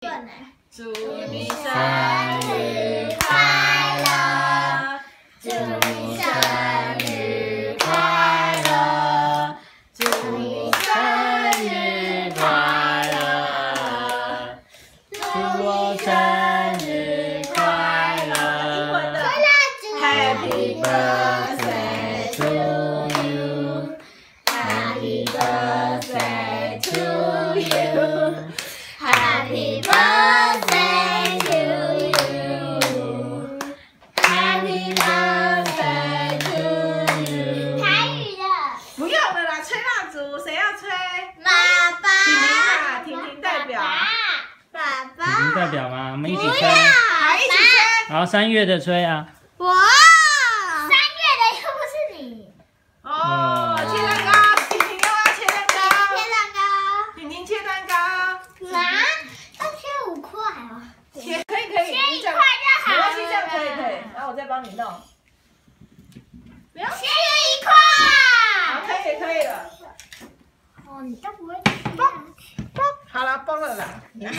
祝你生日快乐，祝你生日快乐，祝你生日快乐，祝我生日快乐。Happy birthday to you. Happy birthday to you. Happy birthday to you. Happy birthday to you. 台语的不用了啦，吹蜡烛，谁要吹？爸爸，婷婷啊，婷婷代表，爸爸，吗？我们一起吹。好，一起吹。好，三月的吹啊。我三月的又不是你，哦，切蛋糕，婷婷又要切蛋糕，切蛋糕，婷婷切蛋糕，拿要切五块哦，切可以可以，切一块你这样就好了，没关系，这样可以可以，然后我再帮你弄。不要，切一块，好，可以可以了。哦，你都不会崩崩，好了，崩了啦。没有